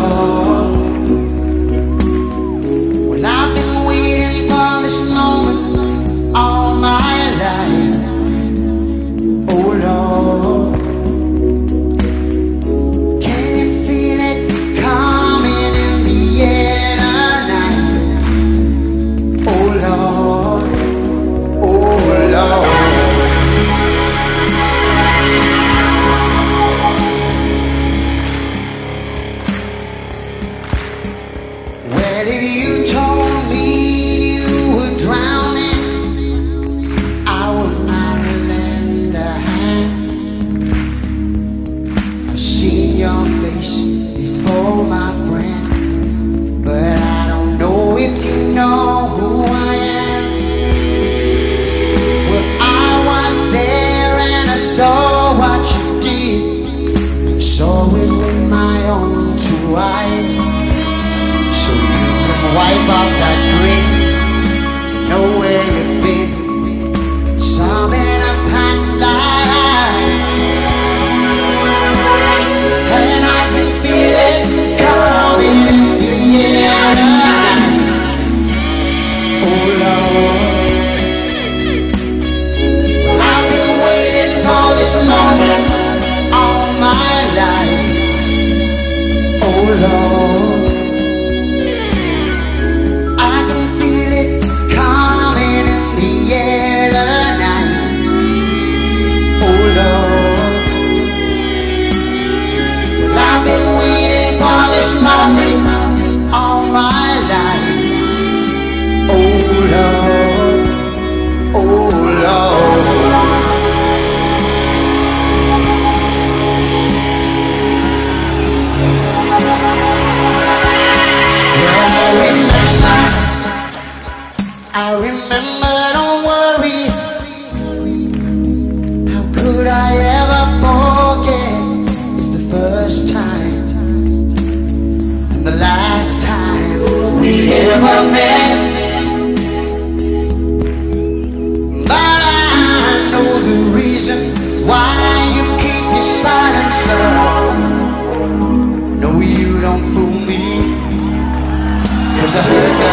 Oh.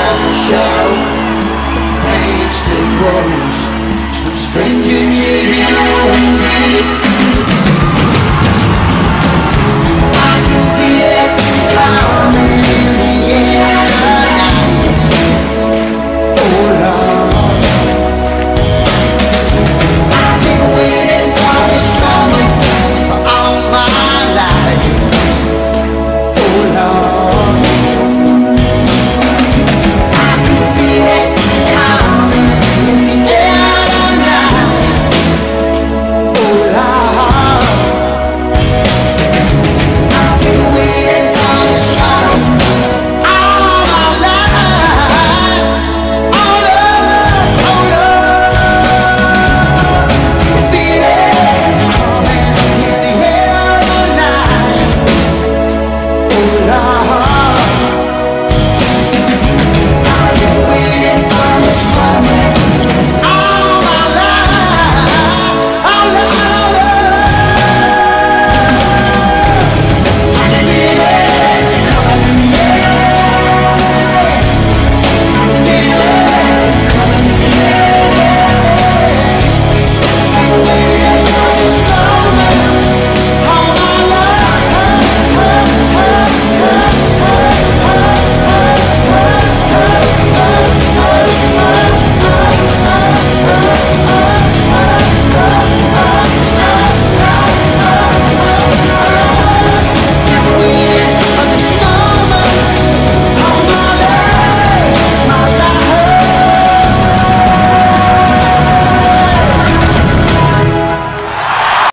doesn't show the pain still grows. Still stranger to you.